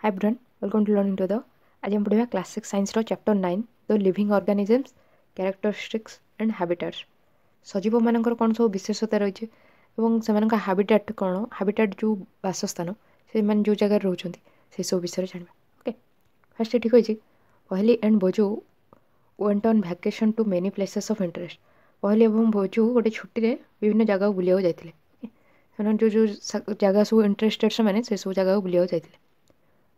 Hi everyone, welcome to Learning Together. ଆଜି ଆମେ ପଢ଼ିବା classic ସାଇନ୍ସର chapter nine the living organisms characteristics and habitats ସଜୀବମାନଙ୍କର କ'ଣ ସବୁ ବିଶେଷତା ରହିଛି ଏବଂ ସେମାନଙ୍କ ହାବିଟାଟ୍ କ'ଣ ହାବିଟାଟ୍ ଯେଉଁ ବାସସ୍ଥାନ ସେମାନେ ଯେଉଁ ଜାଗାରେ ରହୁଛନ୍ତି ସେସବୁ ବିଷୟରେ ଜାଣିବା ଓକେ ଫାର୍ଷ୍ଟ ଏଠି କହିଛି Paheli and Boojho went on vacation to many places of interest Paheli ଏବଂ ବୋଜୁ ଗୋଟେ ଛୁଟିରେ ବିଭିନ୍ନ ଜାଗାକୁ ବୁଲିବାକୁ ଯାଇଥିଲେ ସେମାନେ ଯେଉଁ ଯେଉଁ ଜାଗା ସବୁ ଇଣ୍ଟରେଷ୍ଟେଡ଼ ସେମାନେ ସେସବୁ ଜାଗାକୁ ବୁଲିବାକୁ ଯାଇଥିଲେ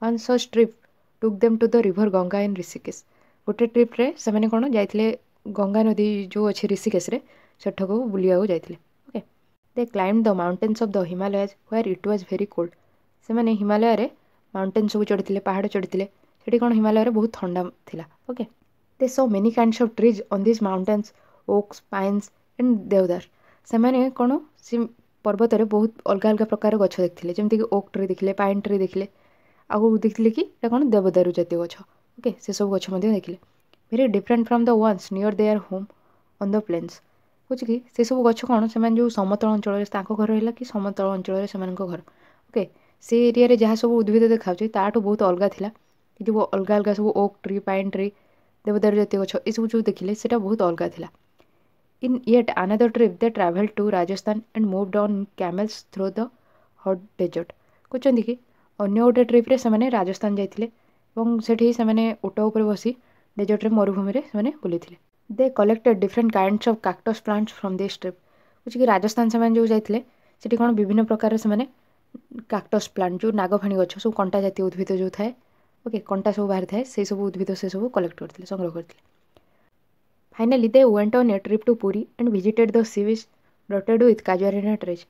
on such trip took them to the river Ganga in Rishikesh ଗୋଟେ ଟ୍ରିପ୍ରେ ସେମାନେ କ'ଣ ଯାଇଥିଲେ ଗଙ୍ଗା ନଦୀ ଯେଉଁ ଅଛି ରିଷିକେଶରେ ସେଠାକୁ ବୁଲିବାକୁ ଯାଇଥିଲେ okay they climb the mountains of the Himalayas where it was very cold ସେମାନେ ହିମାଲୟରେ ମାଉଣ୍ଟେନ୍ ସବୁ ଚଢ଼ିଥିଲେ ପାହାଡ଼ ଚଢ଼ିଥିଲେ ସେଠି କ'ଣ ହିମାଲୟରେ ବହୁତ ଥଣ୍ଡା ଥିଲା okay they so many kinds of trees on these mountains oaks pines and deodar ସେମାନେ କ'ଣ ସେ ପର୍ବତରେ ବହୁତ ଅଲଗା ଅଲଗା ପ୍ରକାର ଗଛ ଦେଖିଥିଲେ ଯେମିତିକି ଓକ୍ ଟ୍ରି ଦେଖିଲେ ପାଇନ୍ ଟ୍ରି ଦେଖିଲେ आगे देखे कि कौन देवदारू जितिय गच ओके से सब गच देखे very different from the ones near our home and the plains बुझे कि से सब गच कौन से जो समतल अंचल घर है कि समतल अंचल से घर ओके से एरिया जहाँ सब उद्भिद देखा ताठू बहुत अलग था कि जो अलग अलग सब ओक ट्री पाइन ट्री देवदारू जी गच ये सब जो देखिले से बहुत अलग था in yet another trip they travel to Rajasthan and moved on camels through the hot desert कहते कि अन्य गोटे ट्रिप्रे से राजस्थान जाने ओट उपर बस डेजर्ट्रे मरुभूमि से बुले they collected different kinds of cactus plants from this trip बुझे राजस्थान से जो जाते सीटी कौन विभिन्न प्रकार से काक्टस प्लांट जो नागफाणी गच सब कंटा जितिय उद्भिद जो थाए ओके कंटा सब बाहरी थाए से सब उद्भिद से सब कलेक्ट करते संग्रह करते finally they went on a trip to Puri and visited the sea which dotted with casuarina trees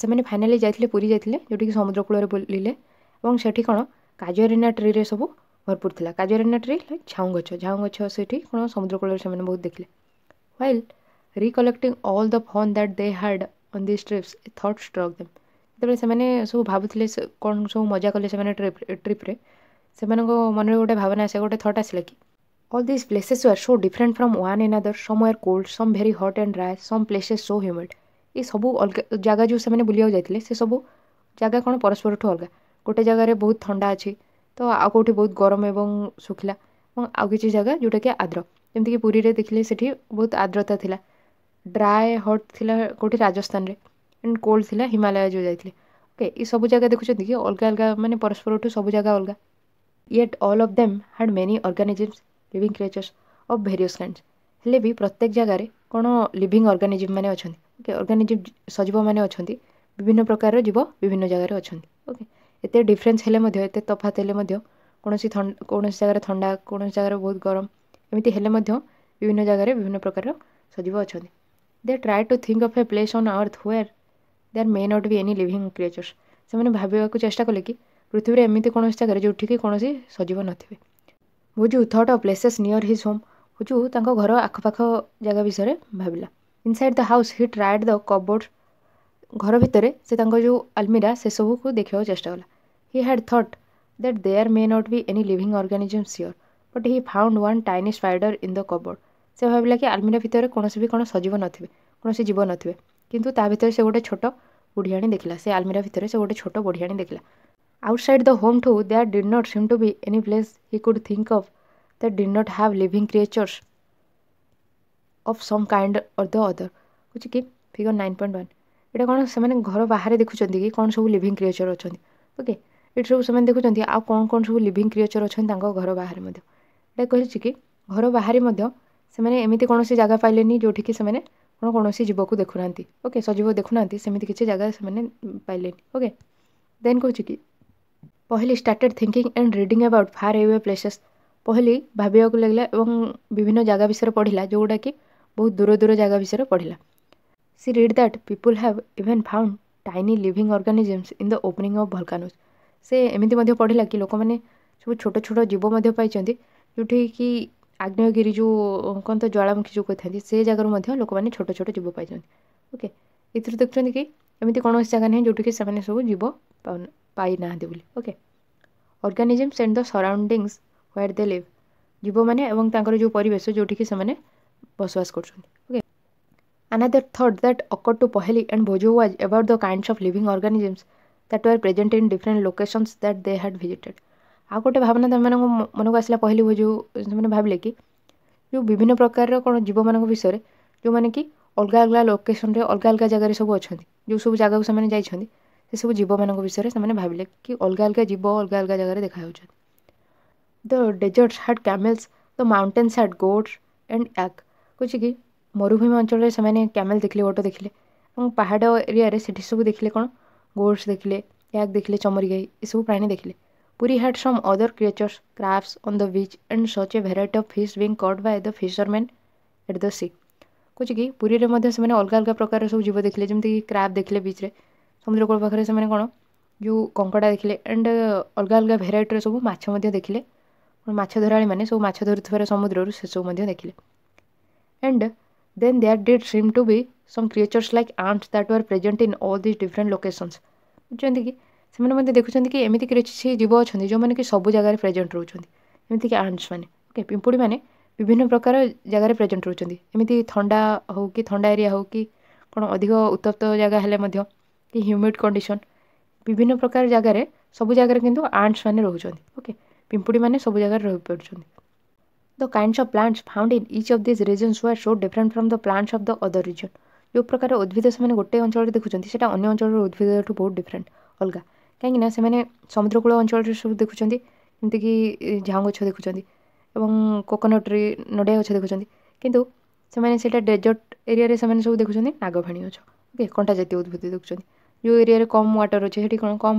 से फाइनाली जाते पूरी जाते जोटी समुद्रकूल बुलिले ଏବଂ ସେଠି କ'ଣ କାଜୁଆରିନା ଟ୍ରିରେ ସବୁ ଭରପୁର ଥିଲା କାଜୁଆରିନା ଟ୍ରି ଲାଇକ୍ ଝାଉଁ ଗଛ ଝାଉଁ ଗଛ ସେଠି କ'ଣ ସମୁଦ୍ର କୂଳରେ ସେମାନେ ବହୁତ ଦେଖିଲେ while recollecting all the fun that they had on this trips thought struck them ଯେତେବେଳେ ସେମାନେ ସବୁ ଭାବୁଥିଲେ କ'ଣ ସବୁ ମଜା କଲେ ସେମାନେ ଟ୍ରିପ୍ ଟ୍ରିପ୍ରେ ସେମାନଙ୍କ ମନରେ ଗୋଟେ ଭାବନା ଆସେ ଗୋଟେ ଥଟ୍ ଆସିଲା କି all this places were so different from one another some were cold some very hot and dry some places so humid ଏସବୁ ଅଲଗା ଜାଗା ଯେଉଁ ସେମାନେ ବୁଲିବାକୁ ଯାଇଥିଲେ ସେସବୁ ଜାଗା କ'ଣ ପରସ୍ପରଠୁ ଅଲଗା ଗୋଟେ ଜାଗାରେ ବହୁତ ଥଣ୍ଡା ଅଛି ତ ଆଉ କେଉଁଠି ବହୁତ ଗରମ ଏବଂ ଶୁଖିଲା ଏବଂ ଆଉ କିଛି ଜାଗା ଯେଉଁଟାକି ଆଦ୍ର ଯେମିତିକି ପୁରୀରେ ଦେଖିଲେ ସେଠି ବହୁତ ଆଦ୍ରତା ଥିଲା ଡ୍ରାଏ ହଟ୍ ଥିଲା କେଉଁଠି ରାଜସ୍ଥାନରେ ଆଣ୍ଡ କୋଲ୍ଡ ଥିଲା ହିମାଳୟ ଯେଉଁ ଯାଇଥିଲେ ଓକେ ଏ ସବୁ ଜାଗା ଦେଖୁଛନ୍ତି କି ଅଲଗା ଅଲଗା ମାନେ ପରସ୍ପରଠୁ ସବୁ ଜାଗା ଅଲଗା yet all of them had many organisms living creatures of various kinds ହେଲେ ବି ପ୍ରତ୍ୟେକ ଜାଗାରେ କ'ଣ ଲିଭିଂ ଅର୍ଗାନିଜିମ୍ ମାନେ ଅଛନ୍ତି ଓକେ ଅର୍ଗାନିଜିମ୍ ସଜୀବମାନେ ଅଛନ୍ତି ବିଭିନ୍ନ ପ୍ରକାରର ଜୀବ ବିଭିନ୍ନ ଜାଗାରେ ଅଛନ୍ତି ଓକେ ଏତେ ଡିଫରେନ୍ସ ହେଲେ ମଧ୍ୟ ଏତେ ତଫାତ ହେଲେ ମଧ୍ୟ କୌଣସି କୌଣସି ଜାଗାରେ ଥଣ୍ଡା କୌଣସି ଜାଗାରେ ବହୁତ ଗରମ ଏମିତି ହେଲେ ମଧ୍ୟ ବିଭିନ୍ନ ଜାଗାରେ ବିଭିନ୍ନ ପ୍ରକାରର ସଜୀବ ଅଛନ୍ତି they try to think of a place on earth where are may not be any living creatures ସେମାନେ ଭାବିବାକୁ ଚେଷ୍ଟା କଲେ କି ପୃଥିବୀରେ ଏମିତି କୌଣସି ଜାଗାରେ ଯେଉଁଠିକି କୌଣସି ସଜୀବ ନଥିବେ ବୁଝୁ thought of places near his home ହୁଜୁ ତାଙ୍କ ଘର ଆଖପାଖ ଜାଗା ବିଷୟରେ ଭାବିଲା inside the house he tried the cupboard ଘର ଭିତରେ ସେ ତାଙ୍କ ଯେଉଁ ଆଲମିରା ସେସବୁକୁ ଦେଖିବାକୁ ଚେଷ୍ଟା କଲା He had thought that there may not be any living organisms here, but he found one tiny spider in the cupboard. ସେ ଭାବିଲା କି ଆଲମିରା ଭିତରେ କୌଣସି ବି କ'ଣ ସଜୀବ ନଥିବେ କୌଣସି ଜୀବ ନଥିବେ କିନ୍ତୁ ତା ଭିତରେ ସେ ଗୋଟେ ଛୋଟ ବୁଢ଼ିଆଣୀ ଦେଖିଲା ସେ ଆଲମିରା ଭିତରେ ସେ ଗୋଟେ ଛୋଟ ବୁଢ଼ିଆଣୀ ଦେଖିଲା ଆଉଟସାଇଡ୍ ଦ ହୋମ୍ ଠୁ there did not seem to be any place he could think of that did not have living creatures of some kind or the other ହେଉଛି କି ଫିଗର୍ ନାଇନ୍ ପଏଣ୍ଟ ୱାନ୍ ଏଇଟା କ'ଣ ସେମାନେ ଘର ବାହାରେ ଦେଖୁଛନ୍ତି କି କ'ଣ ସବୁ ଲିଭିଂ କ୍ରିଏଚର୍ ଅଛନ୍ତି ଓକେ ଏଠି ସବୁ ସେମାନେ ଦେଖୁଛନ୍ତି ଆଉ କ'ଣ କ'ଣ ସବୁ ଲିଭିଂ କ୍ରିଏଚର୍ ଅଛନ୍ତି ତାଙ୍କ ଘର ବାହାରେ ମଧ୍ୟ ଏଇଟା କହିଛି କି ଘର ବାହାରେ ମଧ୍ୟ ସେମାନେ ଏମିତି କୌଣସି ଜାଗା ପାଇଲେନି ଯେଉଁଠିକି ସେମାନେ କ'ଣ କୌଣସି ଜୀବକୁ ଦେଖୁନାହାନ୍ତି ଓକେ ସଜୀବ ଦେଖୁନାହାନ୍ତି ସେମିତି କିଛି ଜାଗା ସେମାନେ ପାଇଲେନି ଓକେ ଦେନ୍ କହୁଛି କି Pahili started thinking and reading about far away places Pahili ଭାବିବାକୁ ଲାଗିଲା ଏବଂ ବିଭିନ୍ନ ଜାଗା ବିଷୟରେ ପଢ଼ିଲା ଯେଉଁଟାକି ବହୁତ ଦୂର ଦୂର ଜାଗା ବିଷୟରେ ପଢ଼ିଲା she read that people have even found tiny living organisms in the opening of volcanoes ସେ ଏମିତି ମଧ୍ୟ ପଢ଼ିଲା କି ଲୋକମାନେ ସବୁ ଛୋଟ ଛୋଟ ଜୀବ ମଧ୍ୟ ପାଇଛନ୍ତି ଯେଉଁଠି କି ଆଗ୍ନେୟଗିରି ଯେଉଁ କ'ଣ ତ ଜ୍ୱାଳାମୁଖୀ ଯେଉଁ କହିଥାନ୍ତି ସେ ଜାଗାରୁ ମଧ୍ୟ ଲୋକମାନେ ଛୋଟ ଛୋଟ ଜୀବ ପାଇଛନ୍ତି ଓକେ ଏଥିରୁ ଦେଖୁଛନ୍ତି କି ଏମିତି କୌଣସି ଜାଗା ନାହିଁ ଯେଉଁଠିକି ସେମାନେ ସବୁ ଜୀବ ପାଇନାହାନ୍ତି ବୋଲି okay organisms and the surroundings where they live ଜୀବମାନେ ଏବଂ ତାଙ୍କର ଯେଉଁ ପରିବେଶ ଯେଉଁଠିକି ସେମାନେ ବସବାସ କରୁଛନ୍ତି okay another thought that occur to Paheli and Boojho was about the kinds of living organisms that were present in different locations that they had visited ଆଉ ଗୋଟେ ଭାବନା ସେମାନଙ୍କ ମନକୁ ଆସିଲା ପହିଲି ଯେଉଁ ସେମାନେ ଭାବିଲେ କି ଯେଉଁ ବିଭିନ୍ନ ପ୍ରକାରର କ'ଣ ଜୀବମାନଙ୍କ ବିଷୟରେ ଯେଉଁମାନେ କି ଅଲଗା ଅଲଗା ଲୋକେସନ୍ରେ ଅଲଗା ଅଲଗା ଜାଗାରେ ସବୁ ଅଛନ୍ତି ଯେଉଁ ସବୁ ଜାଗାକୁ ସେମାନେ ଯାଇଛନ୍ତି ସେସବୁ ଜୀବମାନଙ୍କ ବିଷୟରେ ସେମାନେ ଭାବିଲେ କି ଅଲଗା ଅଲଗା ଜୀବ ଅଲଗା ଅଲଗା ଜାଗାରେ ଦେଖାଯାଉଛନ୍ତି the deserts had camels the mountains had goats and yak କହୁଛି କି ମରୁଭୂମି ଅଞ୍ଚଳରେ ସେମାନେ କ୍ୟାମେଲ୍ ଦେଖିଲେ ଓଟ ଦେଖିଲେ ଏବଂ ପାହାଡ଼ ଏରିଆରେ ସେଠି ସବୁ ଦେଖିଲେ କ'ଣ गोड्स देखिले या देखिले चमरी गई ये सब प्राणी देखिले Puri had some other creatures crawl on the beach and such a variety of fish being caught by the fisherman at the sea कुछ कि पूरी में अलग अलग प्रकार सब जीव देखिले कि क्राफ देखिले बीच रे समुद्रकूल पाखे से कौन जो कंकड़ा देखिले एंड अलग अलग भेरइटर सब देखिले मछधरा मैंने सब मछ धरुवर समुद्र रू से सब देखिले and then they are did seem to be some creatures like ants that were present in all these different locations ବୁଝୁଛନ୍ତି କି ସେମାନେ ମଧ୍ୟ ଦେଖୁଛନ୍ତି କି ଏମିତି କିଛି ଜୀବ ଅଛନ୍ତି ଯେଉଁମାନେ କି ସବୁ ଜାଗାରେ ପ୍ରେଜେଣ୍ଟ ରହୁଛନ୍ତି ଏମିତିକି ଆଣ୍ଟସ୍ ମାନେ ଓକେ ପିମ୍ପୁଡ଼ିମାନେ ବିଭିନ୍ନ ପ୍ରକାର ଜାଗାରେ ପ୍ରେଜେଣ୍ଟ ରହୁଛନ୍ତି ଏମିତି ଥଣ୍ଡା ହେଉ କି ଥଣ୍ଡା ଏରିଆ ହେଉ କି କ'ଣ ଅଧିକ ଉତ୍ତପ୍ତ ଜାଗା ହେଲେ ମଧ୍ୟ କି ହ୍ୟୁମିଡ଼ କଣ୍ଡିସନ୍ ବିଭିନ୍ନ ପ୍ରକାର ଜାଗାରେ ସବୁ ଜାଗାରେ କିନ୍ତୁ ଆଣ୍ଟସ୍ ମାନେ ରହୁଛନ୍ତି ଓକେ ପିମ୍ପୁଡ଼ିମାନେ ସବୁ ଜାଗାରେ ରହିପାରୁଛନ୍ତି The kinds of plants found in each of these regions were so different from the plants of the other region. ଯେଉଁ ପ୍ରକାର ଉଦ୍ଭିଦ ସେମାନେ ଗୋଟେ ଅଞ୍ଚଳରେ ଦେଖୁଛନ୍ତି ସେଇଟା ଅନ୍ୟ ଅଞ୍ଚଳର ଉଦ୍ଭିଦଠୁ ବହୁତ ଡିଫରେଣ୍ଟ ଅଲଗା କାହିଁକିନା ସେମାନେ ସମୁଦ୍ରକୂଳ ଅଞ୍ଚଳରେ ସବୁ ଦେଖୁଛନ୍ତି ଯେମିତିକି ଝାଉଁ ଗଛ ଦେଖୁଛନ୍ତି ଏବଂ କୋକୋନଟ୍ ଟ୍ରି ନଡ଼ିଆ ଗଛ ଦେଖୁଛନ୍ତି କିନ୍ତୁ ସେମାନେ ସେଇଟା ଡେଜର୍ଟ ଏରିଆରେ ସେମାନେ ସବୁ ଦେଖୁଛନ୍ତି ନାଗଫାଣି ଗଛ ଓକେ କଣ୍ଟା ଜାତୀୟ ଉଦ୍ଭିଦ ଦେଖୁଛନ୍ତି ଯେଉଁ ଏରିଆରେ କମ୍ ୱାଟର୍ ଅଛି ସେଠି କ'ଣ କମ୍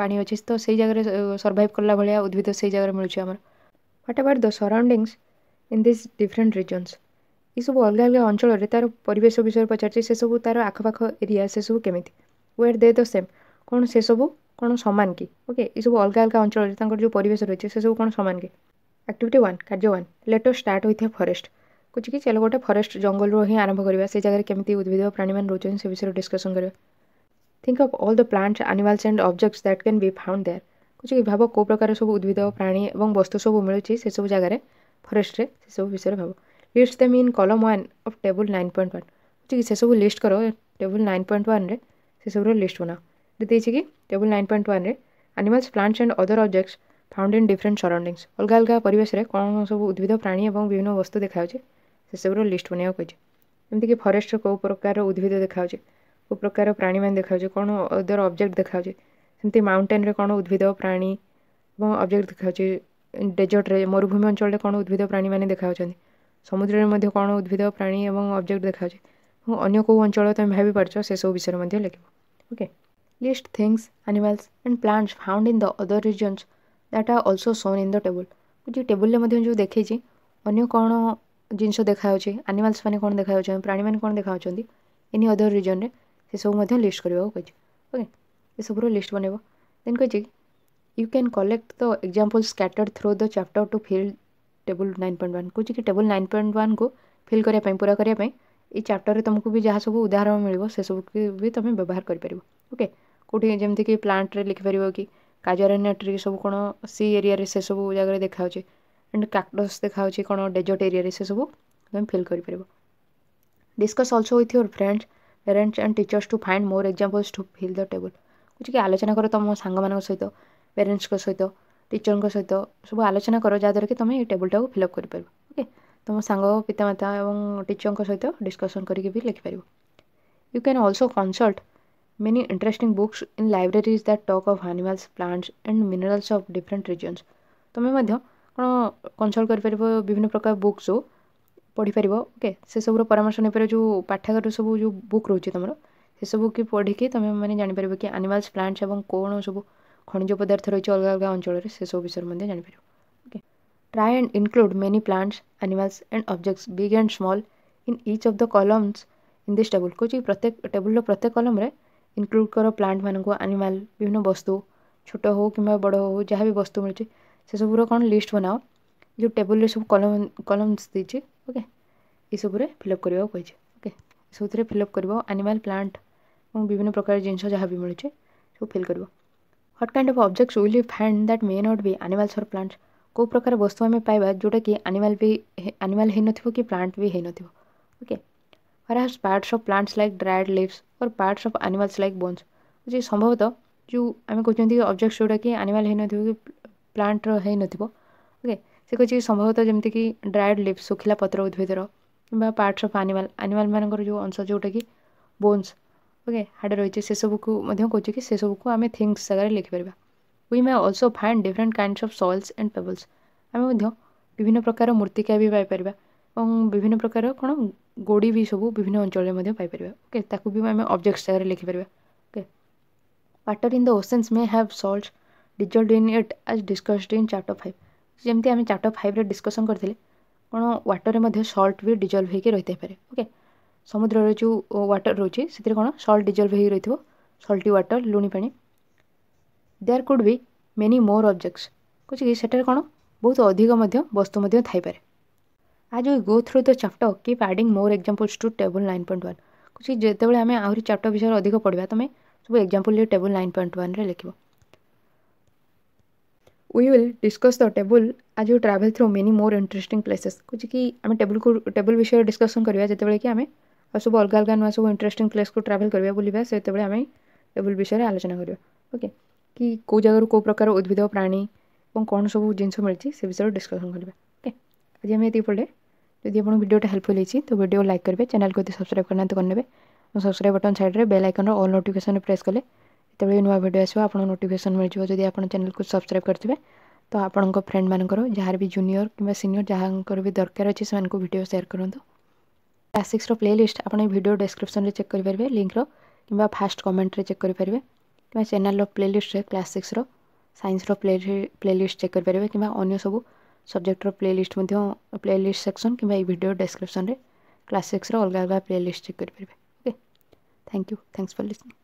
ପାଣି ଅଛି ତ ସେଇ ଜାଗାରେ ସର୍ଭାଇଭ୍ କଲା ଭଳିଆ ଉଦ୍ଭିଦ ସେଇ ଜାଗାରେ ମିଳୁଛି ଆମର what about the surroundings in this different regions ଏସବୁ ଅଲଗା ଅଲଗା ଅଞ୍ଚଳରେ ତା'ର ପରିବେଶ ବିଷୟରେ ପଚାରୁଛି ସେସବୁ ତା'ର ଆଖପାଖ ଏରିଆ ସେସବୁ କେମିତି ୱେର୍ ଦେ ଦ ସେମ୍ କ'ଣ ସେସବୁ କ'ଣ ସମାନ କି ଓକେ ଏସବୁ ଅଲଗା ଅଲଗା ଅଞ୍ଚଳରେ ତାଙ୍କର ଯେଉଁ ପରିବେଶ ରହିଛି ସେସବୁ କ'ଣ ସମାନ କି ଆକ୍ଟିଭିଟି ୱାନ୍ କାର୍ଯ୍ୟ ୱାନ୍ ଲେଟର୍ ଷ୍ଟାର୍ଟ ହୋଇଥିବା ଫରେଷ୍ଟ କହୁଛି କି ଚାଲ ଗୋଟେ ଫରେଷ୍ଟ ଜଙ୍ଗଲରୁ ହିଁ ଆରମ୍ଭ କରିବା ସେ ଜାଗାରେ କେମିତି ଉଦ୍ଭିଦ ପ୍ରାଣୀମାନେ ରହୁଛନ୍ତି ସେ ବିଷୟରେ ଡିସ୍କସନ୍ କରିବା think of all the plant animals and objects that can be found there କହୁଛି କି ଭାବ କେଉଁ ପ୍ରକାର ସବୁ ଉଦ୍ଭିଦ ପ୍ରାଣୀ ଏବଂ ବସ୍ତୁ ସବୁ ମିଳୁଛି ସେସବୁ ଜାଗାରେ ଫରେଷ୍ଟରେ ସେସବୁ ବିଷୟରେ ଭାବ list them in column one of table nine point one ठीक से सब लिस्ट कर टेबुल नाइन पॉइंट वन से सब लिस्ट बना देखिए कि table nine point one animals plants and other objects found in different surroundings अलग अलग परेश सब उद्भिद प्राणी और विभिन्न वस्तु देखा से सब लिस्ट बनवा कहीकि फरेस्ट कौ प्रकार उद्भिद देखा कौ प्रकार प्राणी मैंने देखा कौन अदर अब्जेक्ट देखा सेमती माउंटेन रे कौन उद्भिद प्राणी अब्जेक्ट देखा डेजर्ट्रे मरुभूमि अंचल कौन उद्भिद प्राणी मैंने देखा चाहिए ସମୁଦ୍ରରେ ମଧ୍ୟ କ'ଣ ଉଦ୍ଭିଦ ପ୍ରାଣୀ ଏବଂ ଅବଜେକ୍ଟ ଦେଖାଯାଉଛି ଏବଂ ଅନ୍ୟ କେଉଁ ଅଞ୍ଚଳ ତମେ ଭାବିପାରୁଛ ସେସବୁ ବିଷୟରେ ମଧ୍ୟ ଲେଖିବ okay list things animals and plants found in the other regions that are also shown in the table ଯେ ଟେବୁଲ୍ରେ ମଧ୍ୟ ଯେଉଁ ଦେଖେଇଛି ଅନ୍ୟ କ'ଣ ଜିନିଷ ଦେଖାଯାଉଛି ଆନିମାଲ୍ସ ମାନେ କ'ଣ ଦେଖାଯାଉଛନ୍ତି ପ୍ରାଣୀମାନେ କ'ଣ ଦେଖାଯାଉଛନ୍ତି ଏନି ଅଦର୍ ରିଜନ୍ରେ ସେସବୁ ମଧ୍ୟ ଲିଷ୍ଟ କରିବାକୁ କହିଛି ଓକେ ଏସବୁର ଲିଷ୍ଟ ବନେଇବ ଦେନ୍ କହିଛି you can collect the example scattered through the chapter to fill table nine point one କହୁଛି କି ଟେବୁଲ୍ ନାଇନ୍ ପଏଣ୍ଟ ୱାନ୍କୁ ଫିଲ୍ କରିବା ପାଇଁ ପୁରା କରିବା ପାଇଁ ଏଇ ଚାପ୍ଟର୍ରେ ତୁମକୁ ବି ଯାହା ସବୁ ଉଦାହରଣ ମିଳିବ ସେସବୁକୁ ବି ତୁମେ ବ୍ୟବହାର କରିପାରିବ ଓକେ କେଉଁଠି ଯେମିତିକି ପ୍ଲାଣ୍ଟରେ ଲେଖିପାରିବ କି କାଜରାନିଆ ଟ୍ରି ସବୁ କ'ଣ ସି ଏରିଆରେ ସେସବୁ ଜାଗାରେ ଦେଖାହେଉଛି ଆଣ୍ଡ କାକ୍ଟସ୍ ଦେଖାହେଉଛି କ'ଣ ଡେଜର୍ଟ ଏରିଆରେ ସେସବୁ ତୁମେ ଫିଲ୍ କରିପାରିବ discuss also with your friend parents and teachers to find more examples to fill the table କିଛି କି ଆଲୋଚନା କର ତୁମ ସାଙ୍ଗମାନଙ୍କ ସହିତ ପ୍ୟାରେଣ୍ଟସ୍ଙ୍କ ସହିତ ଟିଚର୍ଙ୍କ ସହିତ ସବୁ ଆଲୋଚନା କର ଯାହାଦ୍ୱାରା କି ତୁମେ ଏଇ ଟେବୁଲ୍ଟାକୁ ଫିଲ୍ଅପ୍ କରିପାରିବ ଓକେ ତୁମ ସାଙ୍ଗ ପିତାମାତା ଏବଂ ଟିଚର୍ଙ୍କ ସହିତ ଡିସ୍କସନ୍ କରିକି ବି ଲେଖିପାରିବ you can also consult many interesting books in libraries that talk of animals plants and minerals of different regions ତୁମେ ମଧ୍ୟ କ'ଣ କନସଲ୍ଟ କରିପାରିବ ବିଭିନ୍ନ ପ୍ରକାର ବୁକ୍ ଯେଉଁ ପଢ଼ିପାରିବ ଓକେ ସେସବୁର ପରାମର୍ଶ ନେଇପାରିବ ଯେଉଁ ପାଠାଗାରରୁ ସବୁ ଯେଉଁ ବୁକ୍ ରହୁଛି ତୁମର ସେସବୁ କି ପଢ଼ିକି ତୁମେ ମାନେ ଜାଣିପାରିବ କି ଆନିମାଲ୍ସ ପ୍ଲାଣ୍ଟସ୍ ଏବଂ କ'ଣ ସବୁ खनिज पदार्थ रही अलग अलग अंचल से सब विषय में जानपर okay try and include many plants animals and objects big and small in each of the columns in this table कह प्रत्येक टेबुल प्रत्येक कलम इनक्लूड कर प्लांट मानक आनिमाल विभिन्न वस्तु छोट हो कि बड़ हो जहाँ भी वस्तु मिले से सब कौन लिस्ट बनाओ जो टेबुल सब कलम कलम्स दीचे ओके ये सब फिलअप करवाक कही ओके सब फिलअप कर आनिमाल प्लांट विभिन्न प्रकार जिनस जहाँ भी मिले सब फिल कर what kind of objects will you find that may not be animals और प्लांट्स को प्रकार वस्तु आम पाया जोटा कि एनिमल भी एनिमल हो नो कि प्लांट भी हो no okay parts of plants like dried leaves और parts of animals like bones जी संभवतः जो आम कहते ऑब्जेक्ट्स जोटा कि एनिमल हो नो कि प्लांट्र हो नो ओके से कहे संभवतः जमीक ड्राइड लिवस शुखिला पत्र उद्भिदर कि पार्टस अफ आनिमाल आनिमाल मानक जो अंश जोटा कि बोन्स ओके हाड रही से सब कुछ कि से सब कुछ आम थिंग्स जगह लिखिपर we may also find different kinds of salts and pebbles आम विभिन्न प्रकार मूर्तिका भी पाइपर और विभिन्न प्रकार कौन गोड़ी भी सब विभिन्न अंचल में ओके भी आम अब्जेक्ट जगह लिखिपर okay water in the oceans may have salt dissolved in it as discussed in charter five जमी आम चार्टर फाइव रे डिस्कसन करते कौन व्टर में सल्ट भी डिजल्व होकर रही थे ओके ସମୁଦ୍ରର ଯେଉଁ ୱାଟର୍ ରହୁଛି ସେଥିରେ କ'ଣ ସଲ୍ଟ ଡିଜଲ୍ଭ ହେଇ ରହିଥିବ ସଲ୍ଟି ୱାଟର୍ ଲୁଣି ପାଣି there could be many more objects କହୁଛି କି ସେଠାରେ କ'ଣ ବହୁତ ଅଧିକ ମଧ୍ୟ ବସ୍ତୁ ମଧ୍ୟ ଥାଇପାରେ as we go through the chapter keep adding more examples to table nine point one କହୁଛି ଯେତେବେଳେ ଆମେ ଆହୁରି ଚାପ୍ଟର ବିଷୟରେ ଅଧିକ ପଢ଼ିବା ତୁମେ ସବୁ ଏକ୍ଜାମ୍ପଲ୍ରେ ଟେବୁଲ୍ ନାଇନ୍ ପଏଣ୍ଟ ୱାନ୍ରେ ଲେଖିବ we will discuss the table as you travel through many more interesting places କହୁଛି କି ଆମେ ଟେବୁଲ୍କୁ ଟେବୁଲ୍ ବିଷୟରେ ଡିସ୍କସନ୍ କରିବା ଯେତେବେଳେ କି ଆମେ और सब अलग अलग नुआ सब इंटरेस्टिंग प्लेस को ट्रावेल करवा बुलवा से आम टेबुल विषय में आलोचना करवा ओके कि कौ जगार कौ प्रकार उद्भिद प्राणी और कौन सब जिन मिली से विषय में डिस्कसन करवा ओके आज आम ये पढ़े जदि आप भिडियो हेल्पफुल तो भिड लाइक करेंगे चैनल को सब्सक्राइब करना तो करने सब्सक्राइब बटन सैड में bell icon all notification press कले जो नुआ भिड आसो आप नोटिकेसन मिल जाए जदि आप चैनल को सब्सक्राइब करेंगे तो आपंक फ्रेंड मानक जहाँ भी जूनियर कि सीनियर जहाँ भी दरकार अच्छे से भिडियो सेयार करूँ क्लासिक्सर प्ले लिस्ट आपड़ो डेस्क्रिपन में चेक करेंगे लिंक कि फास्ट कमेन्ट्रे चेक करेंगे कि चेल्र प्ले लिस्ट क्लासिक्सर सैन्सर प्ले प्ले लिस्ट चेक करेंगे किंवा सब सब्जेक्टर playlist playlist section किडियो डेस्क्रिप्सन में क्लासिक्सर अलग अलग प्ले लिस्ट चेक करेंगे okay thank you thanks for listening